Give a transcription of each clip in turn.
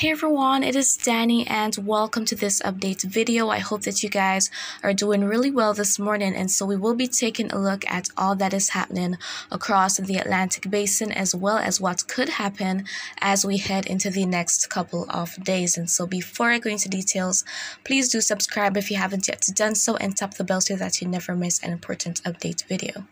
Hey everyone, it is Danny and welcome to this update video. I hope that you guys are doing really well this morning and so we will be taking a look at all that is happening across the Atlantic Basin as well as what could happen as we head into the next couple of days. And so before I go into details, please do subscribe if you haven't yet done so and tap the bell so that you never miss an important update video.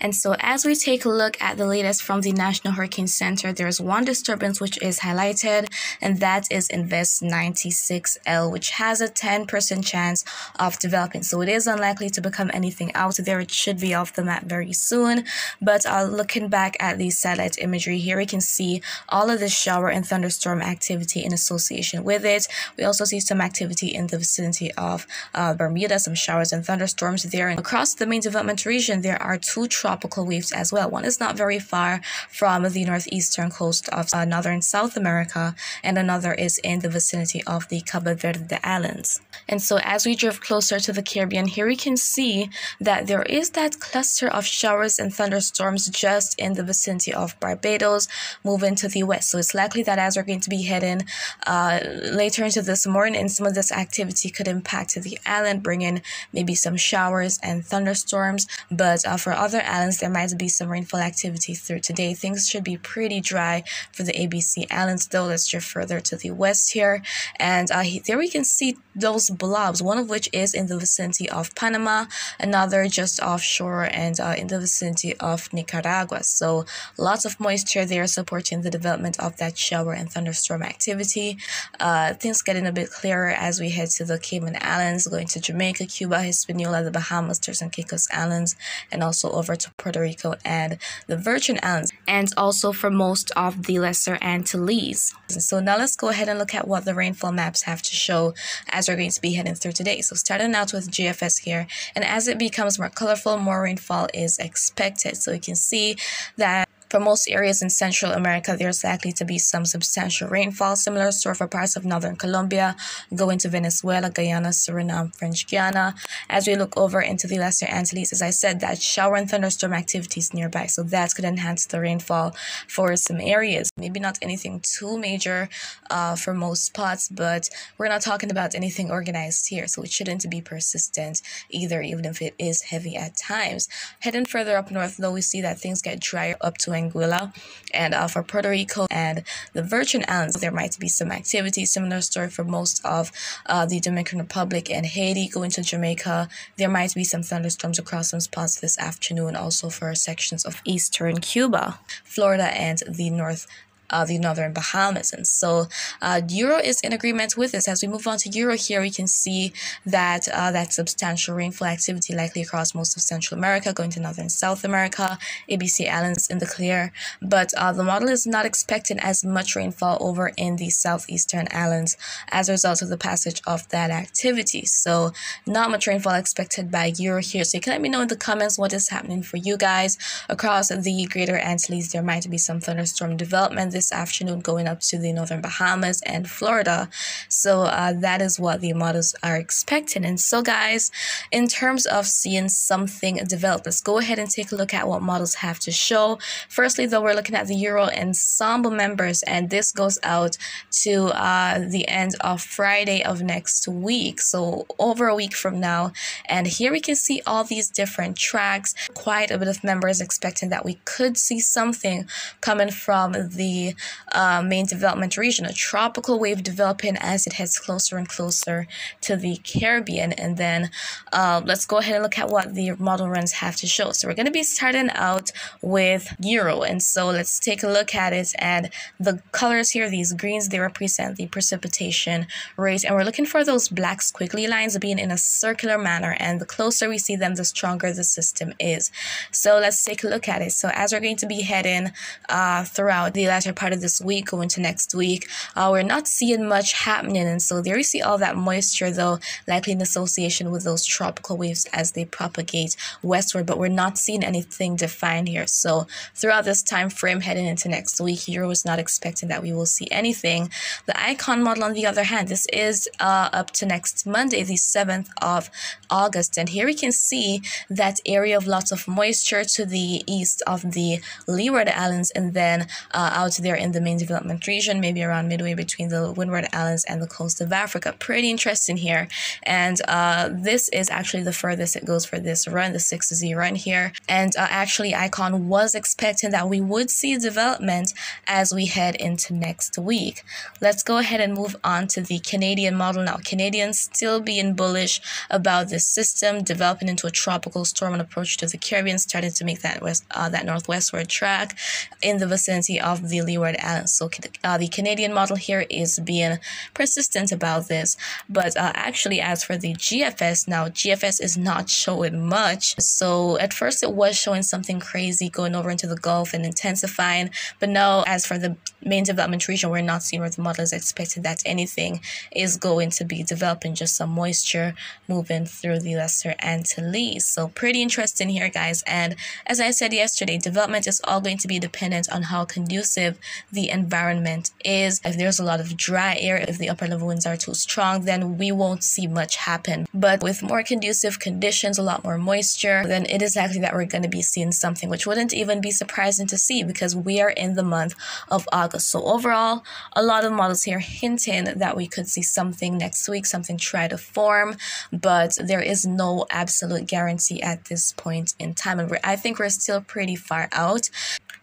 And so as we take a look at the latest from the National Hurricane Center, there's one disturbance which is highlighted, and that is Invest 96L, which has a 10% chance of developing. So it is unlikely to become anything out there. It should be off the map very soon. But uh, looking back at the satellite imagery here, we can see all of the shower and thunderstorm activity in association with it. We also see some activity in the vicinity of uh, Bermuda, some showers and thunderstorms there. And across the main development region, there are two tropical waves as well. One is not very far from the northeastern coast of uh, northern South America, and another is in the vicinity of the Cabo Verde Islands. And so, as we drift closer to the Caribbean, here we can see that there is that cluster of showers and thunderstorms just in the vicinity of Barbados, moving to the west. So, it's likely that as we're going to be heading uh, later into this morning, and some of this activity could impact the island, bringing maybe some showers and thunderstorms. But uh, for other islands, there might be some rainfall activity through today. Things should be pretty dry for the ABC Islands, though. Let's drift further to the west here. And uh, there we can see those blobs, one of which is in the vicinity of Panama, another just offshore and uh, in the vicinity of Nicaragua. So lots of moisture there supporting the development of that shower and thunderstorm activity. Uh, things getting a bit clearer as we head to the Cayman Islands, going to Jamaica, Cuba, Hispaniola, the Bahamas, Turks and Caicos Islands, and also over to Puerto Rico and the Virgin Islands, and also for most of the Lesser Antilles. So now let's go ahead and look at what the rainfall maps have to show as we're going to be heading through today. So starting out with GFS here, and as it becomes more colorful, more rainfall is expected. So you can see that for most areas in Central America, there's likely to be some substantial rainfall, similar story for parts of northern Colombia, going to Venezuela, Guyana, Suriname, French Guiana. As we look over into the Lesser Antilles, as I said, that shower and thunderstorm activities nearby, so that could enhance the rainfall for some areas. Maybe not anything too major uh, for most spots, but we're not talking about anything organized here, so it shouldn't be persistent either, even if it is heavy at times. Heading further up north, though, we see that things get drier up to Anguilla. And uh, for Puerto Rico and the Virgin Islands, there might be some activity. Similar story for most of uh, the Dominican Republic and Haiti. Going to Jamaica, there might be some thunderstorms across some spots this afternoon. Also for sections of eastern Cuba, Florida, and the North uh, the northern Bahamas. And so uh, Euro is in agreement with this. As we move on to Euro here, we can see that uh, that substantial rainfall activity likely across most of Central America, going to northern South America, ABC Islands in the clear. But uh, the model is not expecting as much rainfall over in the southeastern islands as a result of the passage of that activity. So not much rainfall expected by Euro here. So you can let me know in the comments what is happening for you guys across the greater Antilles. There might be some thunderstorm development this afternoon going up to the northern Bahamas and Florida. So uh, that is what the models are expecting. And so, guys, in terms of seeing something develop, let's go ahead and take a look at what models have to show. Firstly, though, we're looking at the Euro Ensemble members, and this goes out to uh, the end of Friday of next week. So, over a week from now. And here we can see all these different tracks. Quite a bit of members expecting that we could see something coming from the uh, main development region, a tropical wave developing as it heads closer and closer to the Caribbean. And then uh, let's go ahead and look at what the model runs have to show. So we're going to be starting out with Euro. And so let's take a look at it. And the colors here, these greens, they represent the precipitation rate. And we're looking for those black squiggly lines being in a circular manner. And the closer we see them, the stronger the system is. So let's take a look at it. So as we're going to be heading uh, throughout the latter part of this week going to next week. Uh, we're not seeing much happening, and so there you see all that moisture, though, likely in association with those tropical waves as they propagate westward, but we're not seeing anything defined here. So throughout this time frame heading into next week, Euro is not expecting that we will see anything. The icon model, on the other hand, this is uh, up to next Monday, the 7th of August, and here we can see that area of lots of moisture to the east of the Leeward Islands, and then uh, out there they're in the main development region, maybe around midway between the Windward Islands and the coast of Africa. Pretty interesting here. And uh, this is actually the furthest it goes for this run, the 6Z run here. And uh, actually, Icon was expecting that we would see development as we head into next week. Let's go ahead and move on to the Canadian model now. Canadians still being bullish about this system, developing into a tropical storm and approach to the Caribbean, starting to make that west, uh, that northwestward track in the vicinity of the Leeward Islands. So uh, the Canadian model here is being persistent about this. But uh, actually, as for the GFS, now GFS is not showing much. So at first it was showing something crazy going over into the Gulf and intensifying. But now, as for the main development region, we're not seeing where the model is expecting that anything is going to be developing, just some moisture moving through the Lesser Antilles. So pretty interesting here, guys. And as I said yesterday, development is all going to be dependent on how conducive the environment is. If there's a lot of dry air, if the upper level winds are too strong, then we won't see much happen. But with more conducive conditions, a lot more moisture, then it is likely that we're going to be seeing something, which wouldn't even be surprising to see because we are in the month of August. So overall, a lot of models here hinting that we could see something next week, something try to form, but there is no absolute guarantee at this point in time. And I think we're still pretty far out.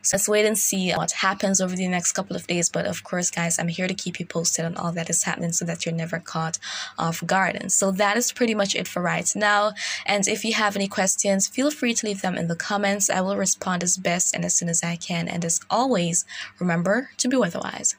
So let's wait and see what happens over the next couple of days. But of course, guys, I'm here to keep you posted on all that is happening so that you're never caught off guard. And so that is pretty much it for right now. And if you have any questions, feel free to leave them in the comments. I will respond as best and as soon as I can. And as always, remember to be weatherwise.